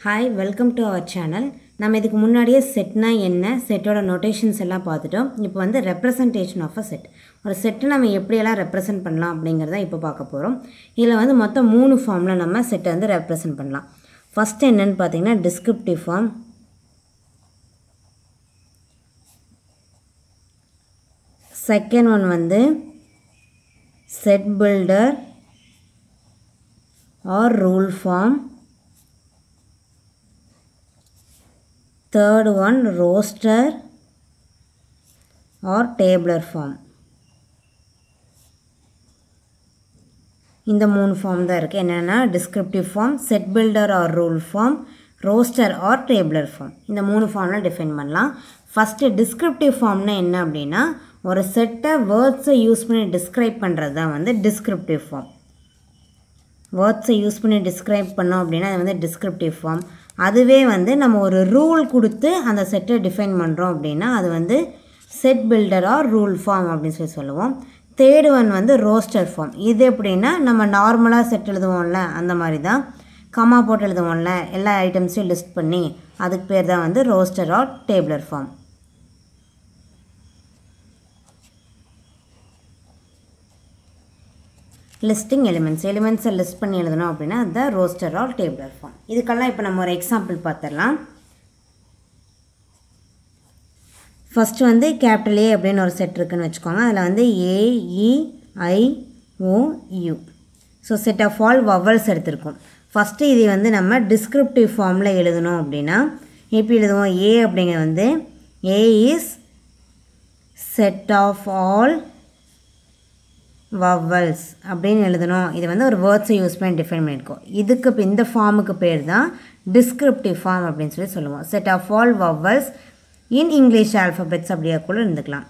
Hi welcome to our channel நம்ம இதுக்கு முன்னாடியே செட்னா என்ன செட்டோட நோட்டேஷன்ஸ் எல்லாம் பார்த்துட்டோம். இப்போ வந்து ரெப்ரசன்டேஷன் ஆஃப் அ செட் ஒரு செட்டை நம்ம எப்படியெல்லாம் ரெப்ரசன்ட் பண்ணலாம் அப்படிங்கிறத இப்போ பார்க்க போகிறோம் இதில் வந்து மொத்தம் மூணு ஃபார்மில் நம்ம செட்டை வந்து ரெப்ரசன்ட் பண்ணலாம். ஃபஸ்ட்டு என்னென்னு பார்த்தீங்கன்னா டிஸ்கிரிப்டிவ் ஃபார்ம் செகண்ட் ஒன் வந்து set builder or rule form third one roster or tabular form. இந்த மூணு ஃபார்ம் தான் இருக்குது என்னென்னா descriptive form set builder or rule form roster or tabular form இந்த மூணு ஃபார்மில் டிஃபைன் பண்ணலாம். ஃபஸ்ட்டு டிஸ்கிரிப்டிவ் ஃபார்ம்னா என்ன அப்படின்னா ஒரு செட்டை வேர்ட்ஸை யூஸ் பண்ணி டிஸ்கிரைப் பண்ணுறது தான் வந்து டிஸ்கிரிப்டிவ் ஃபார்ம் வேர்ட்ஸை யூஸ் பண்ணி டிஸ்கிரைப் பண்ணோம் அப்படின்னா அது வந்து டிஸ்கிரிப்டிவ் ஃபார்ம் அதுவே வந்து நம்ம ஒரு ரூல் கொடுத்து அந்த செட்டை டிஃபைன் பண்ணுறோம் அப்படின்னா அது வந்து set builder or rule form அப்படின்னு சொல்லி சொல்லுவோம். தேர்டு ஒன் வந்து ரோஸ்டர் ஃபார்ம் இது எப்படின்னா நம்ம நார்மலாக செட் எழுதுவோம்ல அந்த மாதிரி தான் கமா போட்டு எழுதுவோம்ல எல்லா ஐட்டம்ஸையும் லிஸ்ட் பண்ணி அதுக்கு பேர் தான் வந்து roster or tabular form listing elements எலிமெண்ட்ஸை list பண்ணி எழுதணும் அப்படின்னா அதுதான் ரோஸ்டர் ஆர் டேபிளர் ஃபார்ம் இதுக்கெல்லாம் இப்போ நம்ம ஒரு எக்ஸாம்பிள் பார்த்துடலாம் ஃபஸ்ட்டு வந்து கேபிட்டல் ஏ அப்படின்னு ஒரு செட் இருக்குதுன்னு வச்சுக்கோங்க. அதில் வந்து A E I O U so set of all vowels எடுத்திருக்கோம். ஃபஸ்ட்டு இதை வந்து நம்ம டிஸ்கிரிப்டிவ் ஃபார்மில் எழுதணும் அப்படின்னா எப்படி எழுதுவோம்? ஏ அப்படிங்கிறது வந்து A is set of all vowels அப்படின்னு எழுதணும். இது வந்து ஒரு வேர்ட்ஸை யூஸ் பண்ணி டிஃபைன் பண்ணியிருக்கோம். இதுக்கு இப்போ இந்த ஃபார்முக்கு பேர் தான் டிஸ்கிரிப்டிவ் ஃபார்ம் அப்படின்னு சொல்லி சொல்லுவோம். Set of all vowels in English alphabets அப்படியே கூட இருந்துக்கலாம்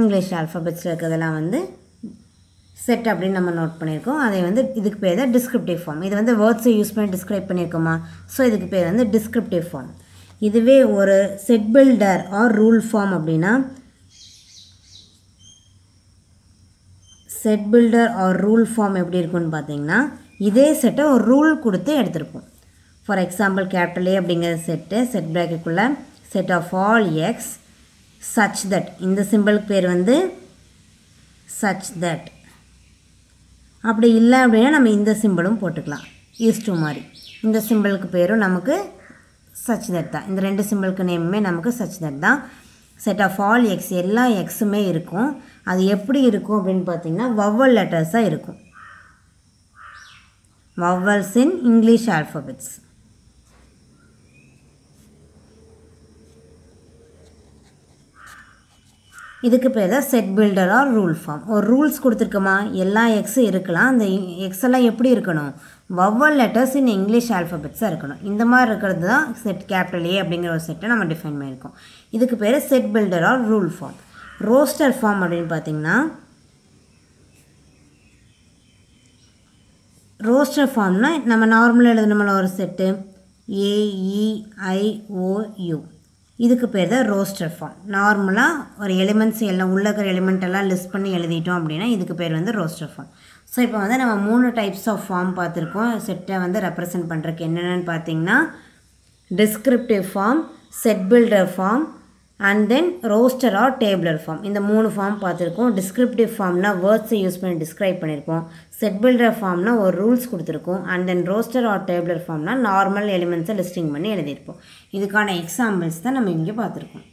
இங்கிலீஷ் ஆல்ஃபபெட்ஸில் இருக்கிறதெல்லாம் வந்து செட் அப்படின்னு நம்ம நோட் பண்ணியிருக்கோம். அதை வந்து இதுக்கு பேர் தான் டிஸ்கிரிப்டிவ் ஃபார்ம் இது வந்து வேர்ட்ஸை யூஸ் பண்ணி டிஸ்கிரைப் பண்ணியிருக்கோமா? ஸோ இதுக்கு பேர் வந்து டிஸ்கிரிப்டிவ் ஃபார்ம் இதுவே ஒரு set builder or rule form அப்படின்னா set builder or rule form எப்படி இருக்குன்னு பார்த்தீங்கன்னா இதே செட்டை ஒரு ரூல் கொடுத்து எடுத்திருப்போம். ஃபார் எக்ஸாம்பிள் கேபிட்டல் ஏ அப்படிங்கிற set set பிராக்கெட்டுக்குள்ளே set of all x such that இந்த சிம்பிளுக்கு பேர் வந்து சச் தட் அப்படி இல்லை அப்படின்னா நம்ம இந்த சிம்பிளும் போட்டுக்கலாம். ஈஸ் டூ மாதிரி. இந்த சிம்பிளுக்கு பேரும் நமக்கு சச் தட் தான். இந்த ரெண்டு சிம்பிளுக்கு நேமுமே நமக்கு சச் தட் தான். செட் ஆஃப் ஆல் எக்ஸ் எல்லா எக்ஸுமே இருக்கும். அது எப்படி இருக்கும் அப்படின்னு பார்த்தீங்கன்னா வவ்வல் லெட்டர்ஸாக இருக்கும். வவ்வல்ஸ் இன் இங்கிலீஷ் ஆல்ஃபபெட்ஸ் இதுக்கு பேர் தான் set builder or rule form ஒரு ரூல்ஸ் கொடுத்துருக்கோமா? எல்லா எக்ஸும் இருக்கலாம். அந்த எக்ஸ் எல்லாம் எப்படி இருக்கணும்? வவ்வல் லெட்டர்ஸ் இன் இங்கிலீஷ் ஆல்ஃபபெட்ஸாக இருக்கணும். இந்த மாதிரி இருக்கிறது தான் செட் கேபிட்டல் ஏ அப்படிங்கிற ஒரு செட்டை நம்ம டிஃபைன் பண்ணியிருக்கோம். இதுக்கு பேர் set builder or rule form roster form அப்படின்னு பார்த்தீங்கன்னா ரோஸ்டர் ஃபார்ம்னா நம்ம நார்மலாக எழுதணும்ல ஒரு செட்டு ஏஇஐஓயு e, இதுக்கு பேர் தான் ரோஸ்டர் ஃபார்ம் நார்மலாக ஒரு எலிமெண்ட்ஸ் எல்லாம் உள்ள இருக்கிற எலிமெண்ட் எல்லாம் லிஸ்ட் பண்ணி எழுதிட்டோம் அப்படின்னா இதுக்கு பேர் வந்து ரோஸ்டர் ஃபார்ம் ஸோ இப்போ வந்து நம்ம மூணு டைப்ஸ் ஆஃப் ஃபார்ம் பார்த்துருக்கோம். செட்டை வந்து ரெப்ரசன்ட் பண்ணுறதுக்கு என்னென்னு பார்த்தீங்கன்னா descriptive form set builder form and then roster or tabular form இந்த மூணு ஃபார்ம் பார்த்துருக்கோம். டிஸ்கிரிப்டிவ் ஃபார்ம்னா வேர்ட்ஸை யூஸ் பண்ணி டிஸ்கிரைப் பண்ணியிருக்கோம் செட் பில்டர் ஃபார்ம்னா ஒரு ரூல்ஸ் கொடுத்துருக்கோம். And then roster or tabular ஃபார்ம்னா normal எலிமெண்ட்ஸை லிஸ்டிங் பண்ணி எழுதியிருப்போம். இதுக்கான எக்ஸாம்பிள்ஸ் தான் நம்ம இங்கே பார்த்துருக்கோம்.